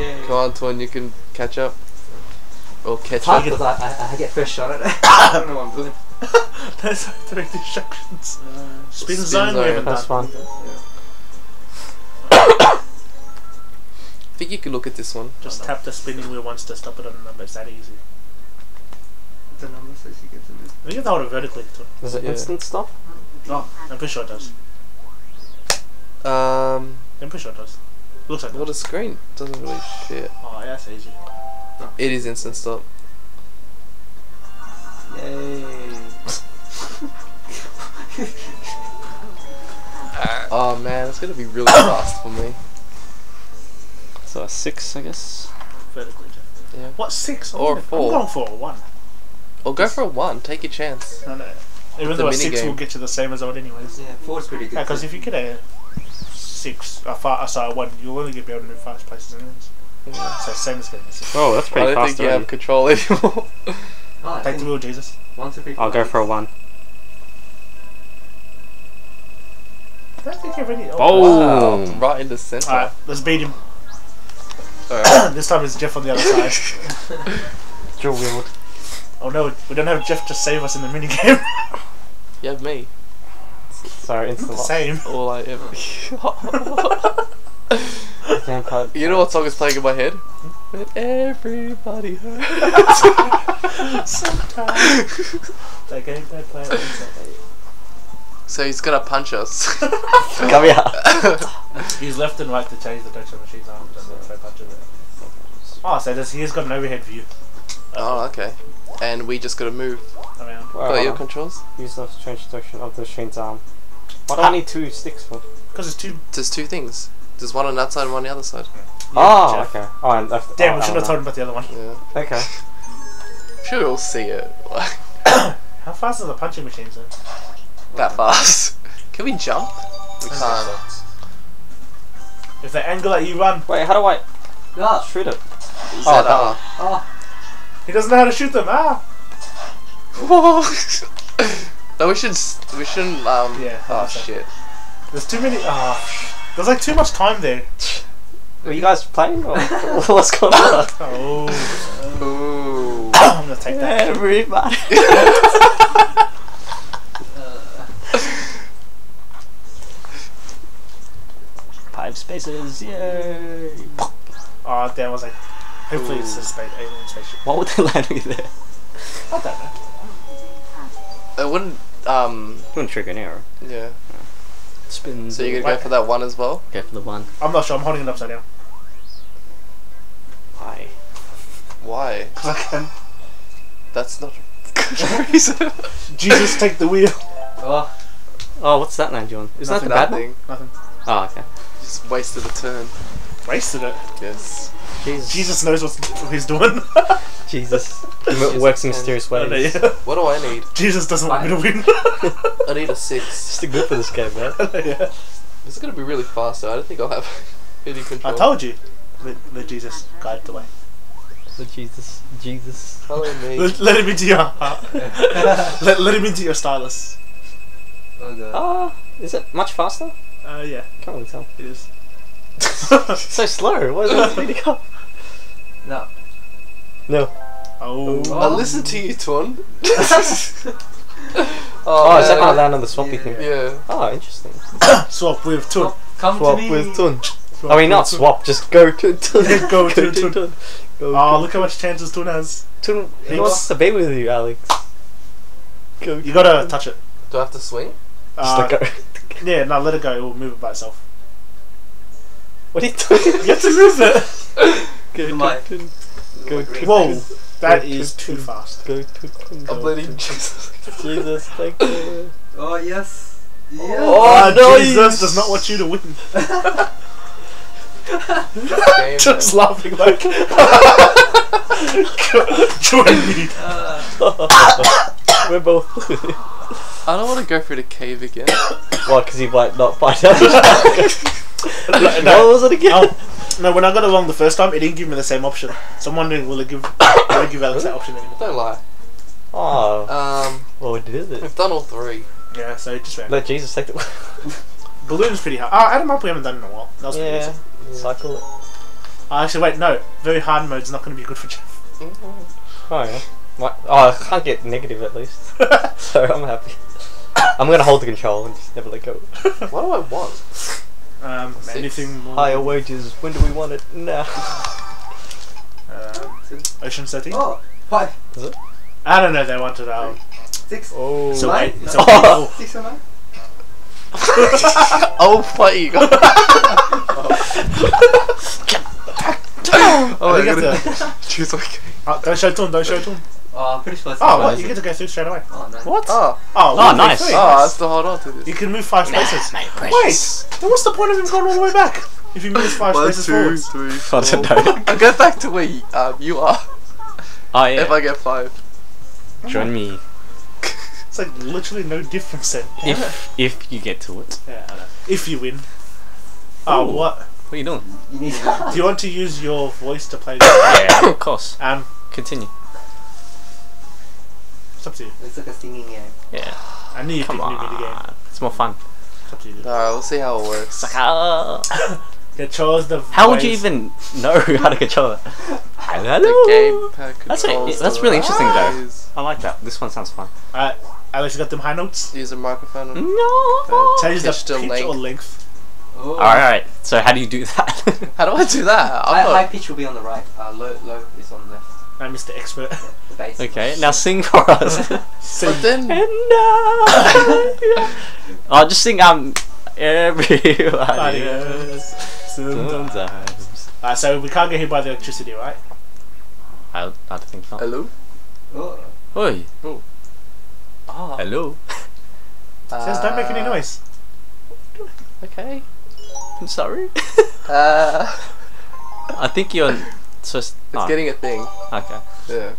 Yeah. Come on, Twin, you can catch up. Or catch It's hard up. because I, I, I get first shot at it. I don't know what I'm doing. There's three distractions. Uh, Spin, Spin zone, we haven't That's done. fun. I think you can look at this one. Just tap the spinning wheel once to stop it on the number. It's that easy. the number says you gets in it. You can hold it vertically too. Does it Yeah. instant stop? No, I'm pretty sure it does. Um, I'm pretty sure it does. Looks like well, the screen doesn't really shit. Oh, yeah, that's easy. It is instant stop. Yay. Oh man, it's gonna be really fast for me. So a six, I guess. Vertically. Jeff. Yeah. What six? Oh, or I'm four. going for a one. Well, go for a one. Take your chance. No, no. Even though a six game. will get you the same result anyways. Yeah, four's pretty good. Yeah, because too. if you get a six, I a five, sorry, one, you'll only get be able to move fast places anyways. Yeah. So same as getting a six. Oh, that's pretty I pretty don't fast think you have control anymore. Oh, I Take the think wheel, Jesus. once a big I'll go for a one. I don't think you have any. Oh. Wow, right in the center. Alright, let's beat him. Alright. this time it's Jeff on the other side. Dual wield. oh no, we don't have Jeff to save us in the minigame. You have me. So instant lock. Same. All I ever. Game pad. you know what song is playing in my head? Hmm? When everybody hurts. Sometimes. Like, I I play it once a so he's gonna punch us. Come here. Use left and right to change the direction of the machine's arms and then try punch it. Oh, so this, he's got an overhead view oh, okay. And we just gotta move. Around. Wait, Got hold your controls? Use the change direction of the machine's arm. Why do I need two sticks for? Because there's two. There's two things. There's one on that side and one on the other side. oh, Jeff. okay. Oh, and left. Damn, oh, we should have told him about the other one. Yeah. Okay. I'm sure we'll see it. How fast is the punching machine, sir? that fast. Can we jump? We can't. If they angle at you, run. Wait, how do I Ah, shoot it? Is Oh, that that R? oh, He doesn't know how to shoot them. Ah. No, we should. We shouldn't. Um. Yeah, Oh shit. There's too many. Ah. There's like too much time there. Were you guys playing? Or what's going on? Oh. Ooh. I'm gonna take that. Everybody. Five spaces, yay! Oh, damn, I was like. Hopefully it's a space, alien spaceship. What would they land me there? I don't know. It wouldn't. Um. it Wouldn't trigger an error. Yeah. Spin. So you're gonna go for that one as well? go for the one. I'm not sure. I'm holding it upside down. Why? Why? Because I can. That's not a good reason. Jesus, take the wheel. oh, Oh, what's that land John? on? Is that the bad one? Nothing. Nothing. Oh, okay. Just wasted a turn. Wasted it. Yes. Jesus. Jesus knows what he's doing. Jesus. He mo- works in mysterious I know, ways. yeah. What do I need? Jesus doesn't want me to win. I need a six. Just too good for this game, man. yeah. This is gonna be really fast. Though. I don't think I'll have any control. I told you. Let, let Jesus guide the way. So Jesus. Jesus. Follow me. Let, let him into your heart. let, let him into your stylus. oh god. Ah, is it much faster? Uh, yeah, Can't really tell. it is. So slow. Why is it speeding up? No. No. Oh. I listen to you, Twan. Oh, is that man. gonna land on the swampy Yeah. thing? Yeah. Oh, interesting. Swap with Tun. Come Swap to me. with Tun. Swap I mean, not with Tun. swap. Just go to Tun. Go to Tun. Tun. Go Oh, look how much chances Tun has. Tun. He He wants was- to be with you, Alex. Go. You gotta touch it. Do I have to swing? Just Uh, let go. yeah, no, let it go. It will move it by itself. What are you doing? You have to move it. Go to My- Tun. Go to Whoa, Tun. that Go is to too fast. Go to Tun. I'm Go bleeding. to- Jesus. Jesus, thank you. Oh yes. Yes. Oh, no, Jesus does not want you to win. Just man. laughing like. Join me. Uh, We're both. I don't want to go through the cave again. Why? Because you might not find out. No, what was it again? no, no, when I got along the first time, it didn't give me the same option. So I'm wondering, will it give, will give Alex that option anymore? Don't lie. Oh, Um, what is it? we've done all three. Yeah, so just ran. Let Jesus take the. Balloon's pretty hard. Ah, Adam Up we haven't done in a while. That was pretty yeah. easy. Cycle it. Oh, actually, wait, no. Very hard mode's not going to be good for Jeff. Oh yeah. What? Oh, I can't get negative at least. so I'm happy. I'm gonna hold the control and just never let go. What do I want? Um, Six. anything more? Higher wages. When do we want it? Now. Ocean 13? Oh, five, Is it? I don't know, they wanted um. six, Oh. So Nine? wait, it's No. a oh. six or nine? oh, fight! oh I my think you have god. Choose okay. Oh, don't show Toon, don't show Toon. Oh, I'm pretty sure it's Oh, nine. what? You get to go through straight away. Oh, nine. What? Oh, Oh, Oh, one, two, nice. three. oh, I have to hold on to You can move five spaces. my Wait, then what's the point of him going all the way back? If he moves five One, spaces two, forwards. three, I four. don't know. I'll get back to where you, um, you are Oh yeah. if I get five. Join me It's like literally no difference then. if if you get to it. Yeah, I know. If you win. Oh, Ooh. what? What are you doing? Do you want to use your voice to play this? Yeah, of course. Um, Continue. it's up to you. It's like a singing game. Yeah. I need you Come pick a new mini game. It's more fun. It's up to you. dude. Alright, we'll see how it works. Sucker. Yeah, chose the How would you even know how to control it? The Hello. gamepad That's right, controls that's the really interesting, though. I like that. This one sounds fun. Alright, Alex, you got them high notes? Use a microphone. and- No. Change the pitch to pitch or length. Oh. All right. So how do you do that? How do I do that? High, I'm high pitch will be on the right. Uh, low, low is on the left. I'm Mr. Expert. The okay. Now sing for us. Sing. But then, And I. oh, just sing um. Everybody hurts Sometimes. sometimes. Alright, so we can't get hit by the electricity, right? I, I don't think not. hello. Oh. Oi. Ah. Hello. Says don't make any Uh, noise. Okay. I'm sorry. Uh, I think you're supposed. it's oh, getting a thing. okay. Yeah.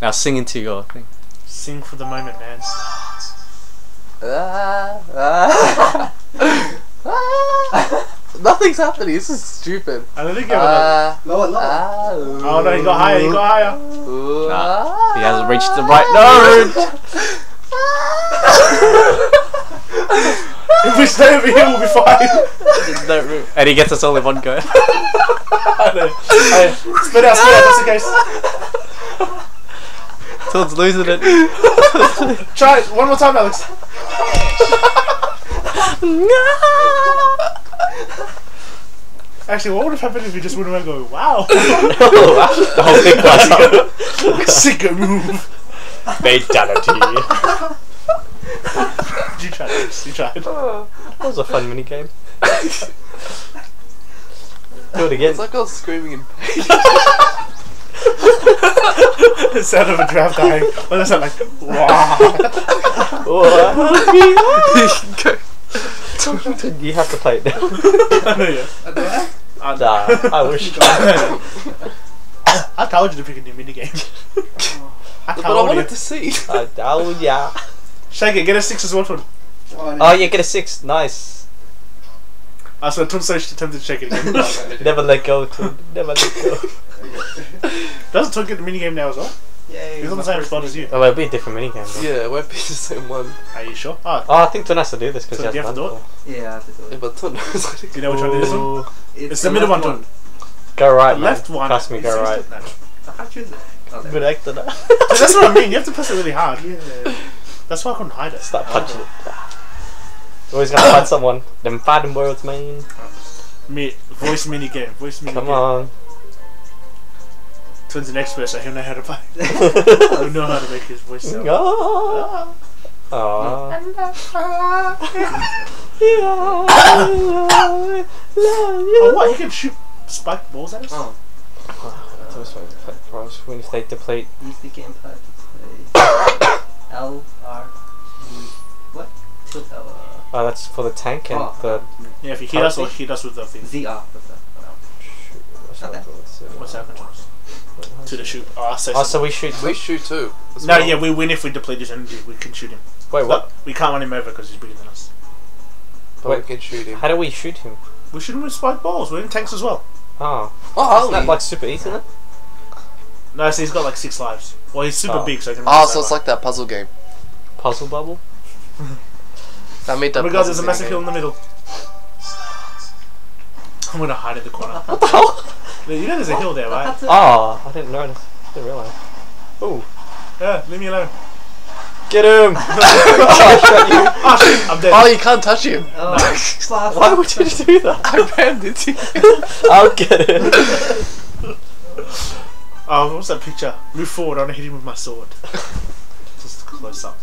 Now sing into your thing. Sing for the moment, man. Ah, ah. Ah. Nothing's happening. This is stupid. I don't think he have enough. Ah, Lower, lower. ah, Oh no, he got higher, He got higher. ooh, Nah, ah. he hasn't reached the right note. If we stay over here, we'll be fine. There's no room. And he gets us all in one go. I know. Hey, spit out, spit out, just in case. Toad's losing it. Try it one more time, Alex. Actually, what would have happened if you just went around going, wow, the whole thing was up. sick move. Fatality. You tried this, you tried. Oh. That was a fun mini game. Do it again. It's like I was screaming in pain. the sound of a draft dying. What does that like? Wow. you have to play it now. I know, yeah. I know. Nah, I wish. I told you to pick a new minigame. I But I told you. wanted to see. I told ya. Shake it, get a six as well, Tun. Oh, yeah, oh, get a six. Nice. I saw Tun so tempted to shake it again. Never let go, to never let go. Doesn't Tun get the minigame now as well? Yay. He's on the same spot as you. Oh, it'll be a different mini game. Though. Yeah, it won't be the same one. Are you sure? Oh, Oh, I think Tun has to do this because So he do you has have to do one Yeah, I have to do Yeah, it. but Ton knows do you know which one it is? Tun? Ooh. It's the middle one, Tun. Go right, The man. left one. Trust me, go is- right. no. I can't choose it. Oh, there. Good actor. now. That's what I mean. You have to press it really hard. Yeah. That's why I couldn't hide it. Start oh, punching it. Always gotta fight someone. Them fighting worlds, man. Me, voice mini game. Voice mini Come game. On. Twin's an expert, so he'll know how to play. He'll know how to make his voice sound. Oh. Oh, what? He can shoot spiked balls at us? Oh, When if they deplete, use the gamepad to play. L, R, E. What? Tilt L, uh, oh, that's for the tank and oh, the. Yeah, if you hit us or hit us with the thing. ZR. What's that? Oh, What's that controls? To the shoot. Oh, I say Oh, so we shoot. We shoot too. as No, well. yeah, we win if we deplete his energy. We can shoot him. Wait, what? But we can't run him over because he's bigger than us. But Wait. we can shoot him. How do we shoot him? We shoot him with spiked balls. We're in tanks as well. Oh, Oh, isn't that Ali. like super easy then? No, so he's got like six lives. Well, he's super Oh. big, so he can oh, run Oh, so it's over. like that puzzle game. Puzzle bubble. I made that. Oh my god, puzzle there's a game massive game. hill in the middle. I'm gonna hide in the corner. What the hell? You know there's a hill there, right? That's it. Oh, I didn't notice. Didn't realize. Ooh. Yeah, leave me alone. Get him! Oh shit, I'm dead. Oh, you can't touch him. Oh, class. Why would you do that? I rammed into you. I'll get him. Oh, what's that picture? Move forward, I'm gonna hit him with my sword. Just close up.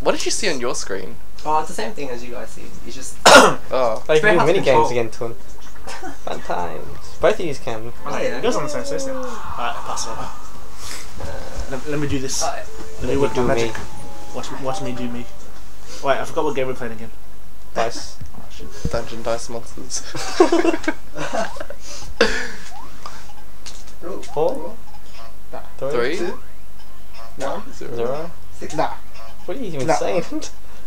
What did you see on your screen? Oh, it's the same thing as you guys see. It's just. Oh, oh Like Very do hard mini games again, Twin. Fun times. Both of you can. Oh, You yeah. guys on the same space now. Alright, pass it over. Uh, let, let me do this. Oh, Alright. Let me you work my do magic. me. Watch, me- watch me do me. Wait, I forgot what game we're playing again. Dice. Oh. Dungeon Dice Monsters. Four? Three, Two. One. zero. Zero. Six. Nah, What are you even Nah. saying?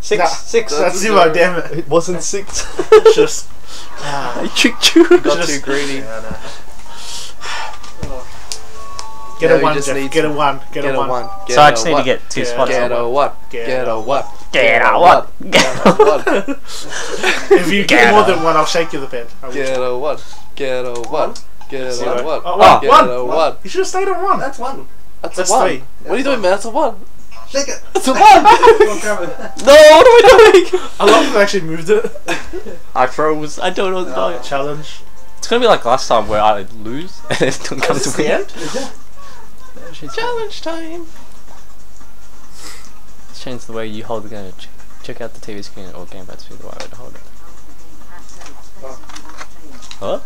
Six. Nah. Six. that's zero, damn it. It wasn't six. Just. Ah, I tricked you. Got Just- too greedy. yeah, no. Oh. Get No, a one, just Jeff. Get a one. Get, Get a a one. one. Get So I a just need to get two Get spots. Get a one. Get Get a a one. Get a a one. one. Get a one. If you Get get more a- than one, I'll shake you the bed. Get a one. Get a one. Get a one. Oh. Get a one. You should have stayed on one. That's one. That's, That's a one. three. What are you doing, man? That's a one. Shake it. That's a one. Don't grab it. No, what am I doing? I love that I actually moved it. I froze. I don't know what's going on. Challenge. It's gonna be like last time where I lose and it Oh, comes is this to the me. end? Challenge time. Let's change the way you hold the gun. Ch- check out the TV screen or gamepad to be the right way to hold it. What?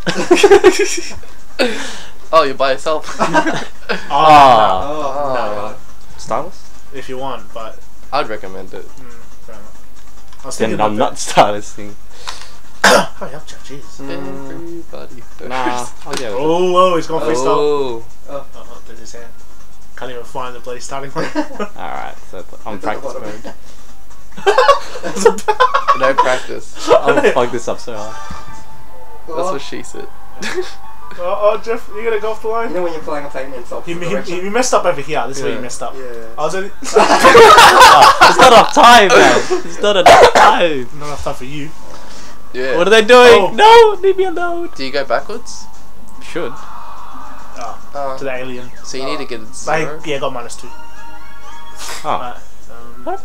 Oh, you're by yourself. Oh, Ah. Oh, No. no. Stylus? No. If you want, but. I'd recommend it. Mm, fair enough. then I'm about not stylus thing. Hurry up, Jeff. Jesus. Everybody. Nah, I'll get it. Oh, whoa, he's gone freestyle. Oh. Oh, oh, there's his hand. Can't even find the bloody starting point. Alright, so I'm It's at practice bottom. mode. No practice. I'll plug this up so hard. That's what she said. Oh, oh, Jeff, you gonna go off the You line? know when you're playing a plane and it's He, opposite he, he messed up over here. This is where Yeah. he messed up. Yeah. I was only It's not enough time, man. It's not enough time. not enough time for you. Yeah. Oh. What are they doing? No, leave me alone. Do you go backwards? Should. Oh, Uh, to the alien. so you need to get a I, zero. yeah, got minus two. Oh, Right, um, What?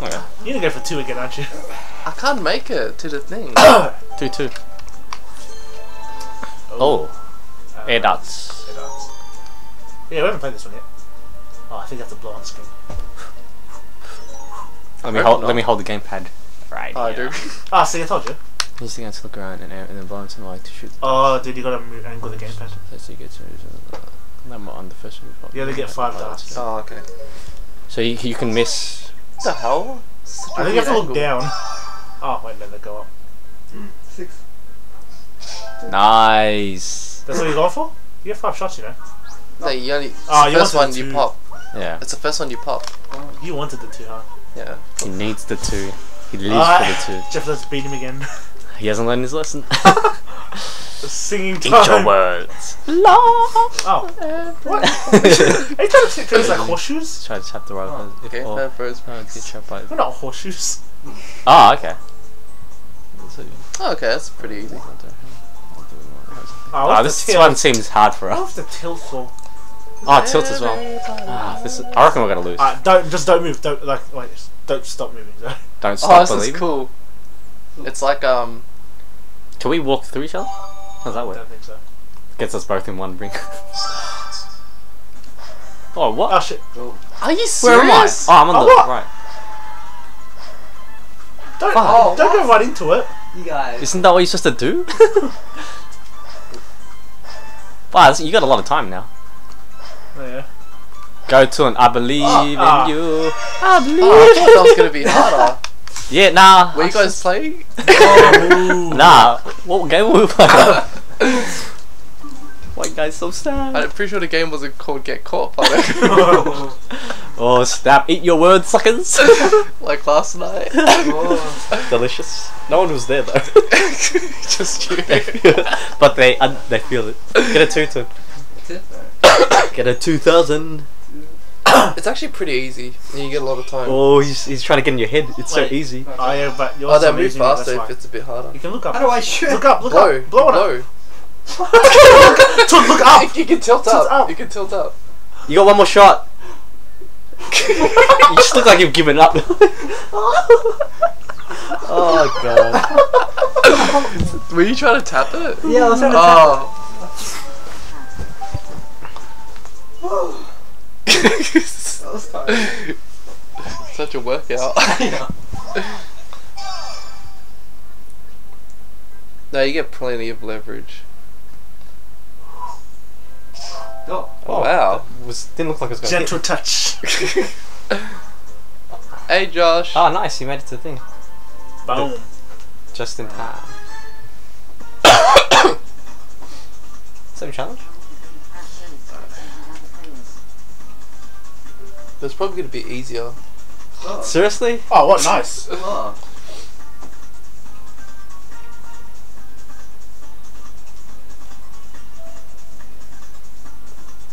okay. You need to go for two again, aren't you? I can't make it to the thing. 2 2. Oh, Uh, air dots. Air darts. Yeah, we haven't played this one yet. Oh, I think that's a blow on screen. Let me Hope hold. not. Let me hold the gamepad. Right. I do. here. Ah, see, I told you. You just going to look around and, and then bounce and like to shoot. Oh, dude, you gotta move, angle the gamepad. So you get to. No more on the first one. You only get five darts. Oh, okay. So you, you can miss. What the hell? I a I think you have to look angle. down. Oh, wait, no, they go up. Six. Nice. That's what you're going for? You get five shots, you know. No, you only. It's Oh, the you first wanted one you pop. Yeah. It's the first one you pop. You wanted the two, huh? Yeah. He needs the two. He lives Alright, for the two. Jeff, let's beat him again. He hasn't learned his lesson. Singing Eat time. your words. La. Oh, what? Are you trying to take things like horseshoes? Try to tap the right Oh, one. If Okay. or, That first no, get trapped by. They're not horseshoes. Oh, okay. Oh, okay, that's pretty easy. Oh, Oh, this tilt? one seems hard for us. was the tilt for? Oh, tilt as well. Ah, this is, I reckon we're gonna lose. Alright, don't just don't move. Don't like wait. Don't stop moving. Don't Oh, stop this is cool. It's like um. Can we walk through each other? How does that I work? don't think so. Gets us both in one ring. oh, what? Oh shit! Are you serious? Where am I? Oh, I'm on Oh, the what? right. Don't Oh, don't what? go right into it. You guys. Isn't that what you're supposed to do? wow, this- you got a lot of time now. Oh, yeah. Go to an I believe ah. in you. I believe. Oh, I thought that was gonna be harder. Yeah, nah. Were you guys playing? Oh. Nah. What game were we playing? Why you guys so sad? I'm pretty sure the game wasn't called Get Caught, but Oh, snap. Eat your words, suckers. like last night. Oh. Delicious. No one was there, though. Just you. but they uh, they feel it. Get a two to Get a 2000. It's actually pretty easy. You get a lot of time. Oh, he's, he's trying to get in your head. It's so Wait. easy. Oh yeah, but you're oh, is they move faster if it's a bit harder. You can look up. How do I shoot? Look up, look Blow, up, blow it up. blow. Dude, look up. You can tilt Tilt up. up. You can tilt up. You got one more shot. you just look like you've given up. oh god. Were you trying to tap it? Yeah, I was trying to Oh. That was tiring. Such a workout. now you get plenty of leverage. Go. Oh, wow. that Was didn't look like it was going Gentle touch. Hey, Josh. Oh, nice. You made it to the thing Boom. just in time. Same challenge. That's probably gonna be easier. Oh. Seriously? Oh, what nice. Oh.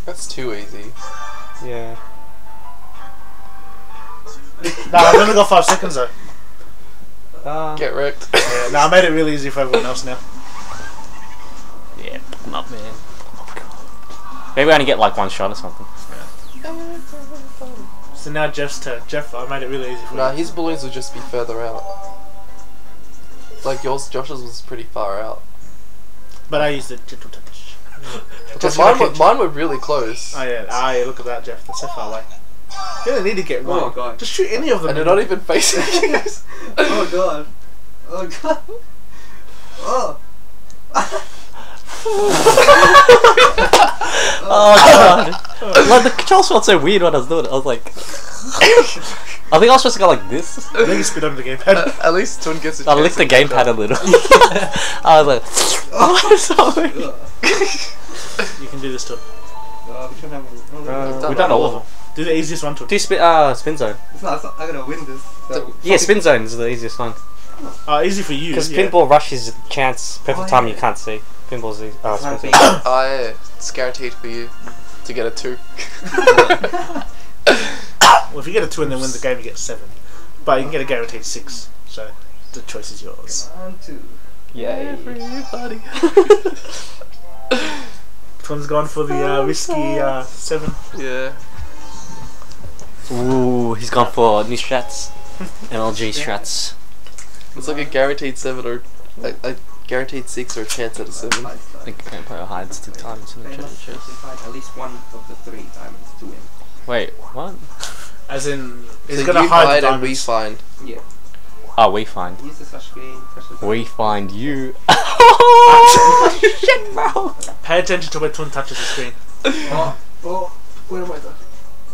That's too easy. Yeah. Nah, I've only got five seconds though. Uh, Get wrecked. Yeah, nah, I made it really easy for everyone else now. yeah. Come up, man. Maybe I only get like one shot or something. Yeah. So now Jeff's turn. Jeff, I made it really easy for nah, you. his balloons will just be further out. Like yours, Josh's was pretty far out. But I used the gentle touch. Because mine, were, mine were really close. Oh yeah, ah yeah, look at that, Jeff. That's so far away. You don't need to get one. Oh, God. Just shoot any of them. And they're not even facing you. Oh god. Oh god. Oh. Oh god. like the controls felt so weird when I was doing it. I was like, I think I was supposed to go like this. I think you spit on the gamepad. At least Twin gets a I chance licked the to catch gamepad a little. I was like, what is that weird? You can do this too. Oh, we should have a- Uh, done We've done all of them. Do the easiest one too. Do spin, uh, spin zone. It's not, it's not, I'm gonna win this. So, Yeah, spin zone is the easiest one. Uh, easy for you. Because yeah. pinball rush is chance, perfect Oh, time you can't see. Pinball's easy. Spin zone. Oh yeah, it's guaranteed for you to get a two. Well, if you get a two and then win the game, you get seven. But you can get a guaranteed six. So the choice is yours. One, two. Yay. Everybody. Twin's gone for the uh, risky uh, seven. yeah. Ooh, he's gone for new strats. MLG strats. It's like a guaranteed seven or a, a guaranteed six or a chance at a seven. I think Vampire hides two times in the treasure Famous chest. certified at least one of the three diamonds to win. Wait, what? As in, he's so gonna you hide hide and we diamonds. find. Yeah. Oh, we find. Use the slash screen. The We find you. oh, shit, bro. Pay attention to where Twin touches the screen. Oh, oh, where am I? Done?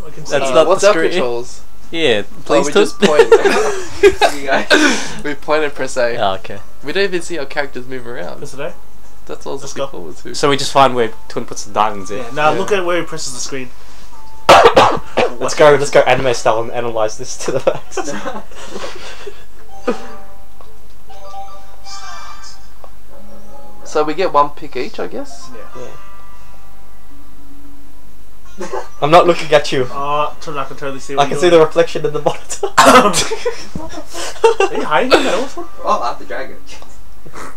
I can see That's Uh, not what's the our screen. controls? Yeah, Oh, please we do just point. we point and press A. Oh, okay. We don't even see our characters move around. What's today? That's what I was Let's looking go. forward to. So we just find where Twin puts the diamonds in. Yeah. Now Yeah. look at where he presses the screen. Let's go. Let's go anime style and analyze this to the max. So we get one pick each, I guess. Yeah. I'm not looking at you. Oh, Twin, I can totally see. What I can you're see the reflection in the monitor. Are you hiding in that one? Oh, I have the dragon.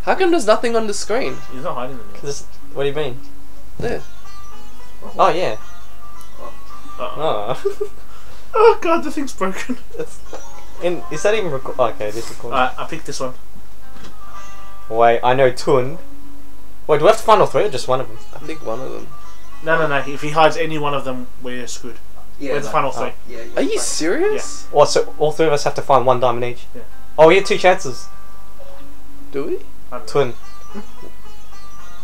How come there's nothing on the screen? He's not hiding in there. What do you mean? There. Oh yeah. Oh. Uh-oh. Oh. Oh god, the thing's broken. It's, in, is that even record? okay, this recording. Alright, I picked this one. Wait, I know Tun. Wait, do we have to find all three or just one of them? I think one of them. No, no, no. If he hides any one of them, we're screwed. Yeah. we're the no. final three. Yeah. Are you serious? What? So all three of us have to find one diamond each. Yeah. Oh, we had two chances. Do we? I don't know. Twin.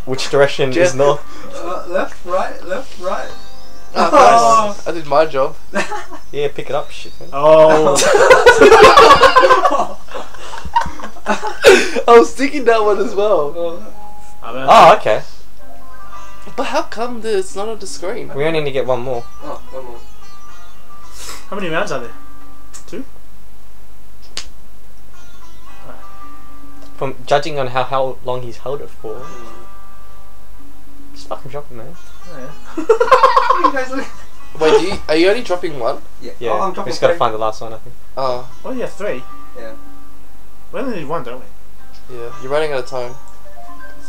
Which direction Jeff- is north? Uh, left, right, left, right. Ah, nice. I did my job. Yeah, pick it up, shit. Man. Oh, I was thinking that one as well. I don't know. Oh, okay. But how come the, it's not on the screen? We only need to get one more. Oh, one more. How many rounds are there? Two? From judging on how, how long he's held it for, just fucking drop it, man. Oh, yeah. you guys look. Wait, do you, are you only dropping one? Yeah. Yeah, Oh, I'm we just gotta three. find the last one, I think. Oh, Oh yeah, three. Yeah. We only need one, don't we? yeah. You're running out of time.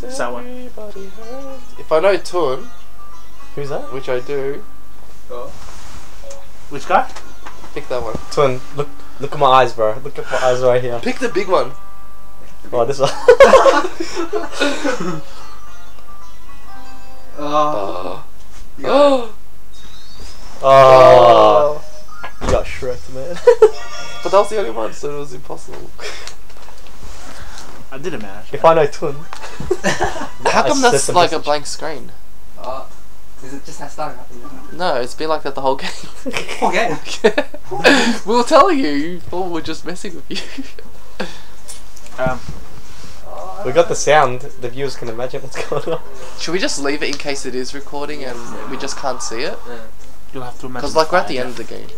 It's that one. Hurts. If I know Tun, Who's that? which I do, Oh. Which guy? pick that one. Twin, look look at my eyes, bro. Look at my eyes right here. Pick the big one. Oh, this one. Oh. Oh. Yeah. Oh. oh, you got ah. ah. ah. shreked, man. But that was the only one, so it was impossible. I did it, man. if I know Twin, How come sent that's the like a blank screen? Oh. Is it just that starting up? No, it's been like that the whole game. Okay. we were telling you, you thought we were just messing with you. Um, we got the sound. The viewers can imagine what's going on. Should we just leave it in case it is recording and we just can't see it? Yeah. you'll have to imagine. Because like we're at the end of the game.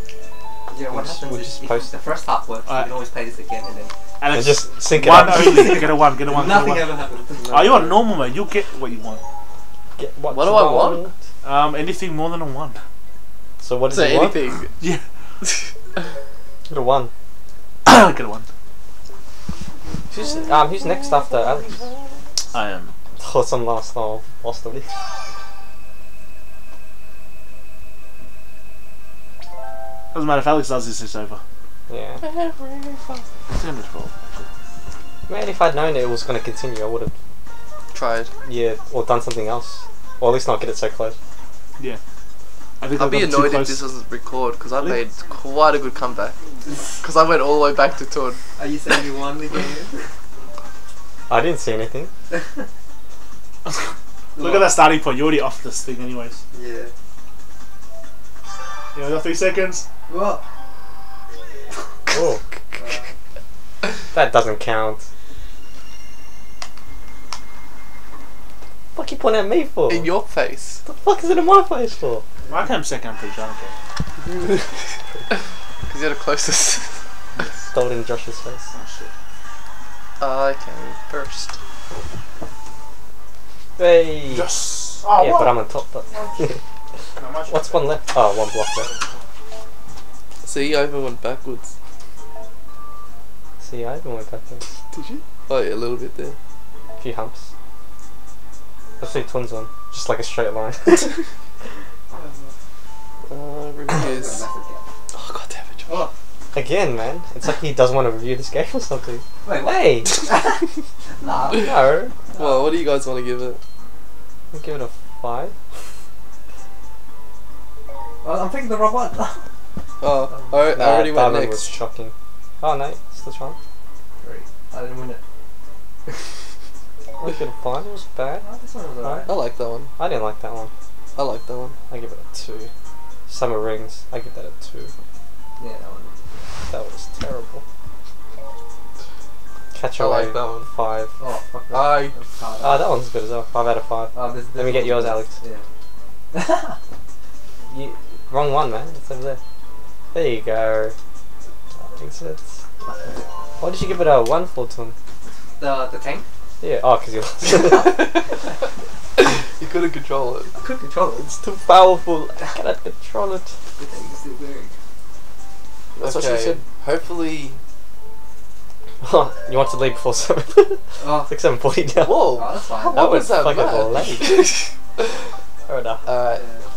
Yeah, what We'll just- happens we'll is just if post- the first half works, Alright. we can always play this again and then And Alex, just sync it one up. only. Get a one. Get a one. Get a nothing one. ever happens. Oh, you're on normal mode. You'll get what you want. Get what, What you do I want? Um, anything more than a one. So what So does he want? anything. Yeah. Get a one. get a one. Who's um who's next after Alex? I am. Oh, some last oh, lost the list. Doesn't matter if Alex does this. It's over. Yeah. It's gonna be twelve. Man, if I'd known it was gonna continue, I would have Tried. yeah, or done something else, or at least not get it so close. I think I'd be annoyed if this doesn't record because I Really? made quite a good comeback. Because I went all the way back to Tun. Are you saying you won the game? I didn't see anything. Look at that starting point. You're already off this thing, anyways. Yeah. You know, got three seconds. What? Oh, that doesn't count. Fuck you pointing at me for? In your face. the fuck is it in my face for? I came second. I'm pretty sure. I don't care. Because you're the closest. Stole in Josh's face. Oh shit. I came first. Hey. Yes. Oh, yeah, what? but I'm on top. But Not what's one left? Oh, one block left. See, I even went backwards. See, I even went backwards. Did you? Oh yeah, a little bit there. A few humps. Let's do twins on. Just like a straight line. Uh, reviews. Oh god damn it, Josh. Oh. Again, man. It's like he doesn't want to review this game or something. Wait, what? Hey! Nah. no. Well, what do you guys want to give it? I'll give it a five. Well, I'm picking the wrong one. Oh, I, I Nah, already went Diamond was next. shocking. Oh no, still trying. Three. I didn't win it. I give it a five. It was bad. Oh, this one was alright. I like that one. I didn't like that one. I like that one. I give it a two. Summer Rings. I give that a two. Yeah, that one. That was terrible. Catch I away. like that one. Five. Oh, fuck that. I. That's hard. Ah, that one's good as well. Five out of five. Oh, this, this Let me get one- yours, Alex. Yeah. You, wrong one, man. It's over there. There you go. Makes sense. Why did you give it a one for Tun? the the tank. Yeah. Oh, because you lost. you couldn't control it. I couldn't control it. it's too powerful. I cannot control it. The tank is still big. That's what she Okay, said. Hopefully. you want to leave before seven? Oh. It's like seven forty now. Whoa! Oh, that's fine. What That was was that fucking late. Fair enough. Alright, Yeah.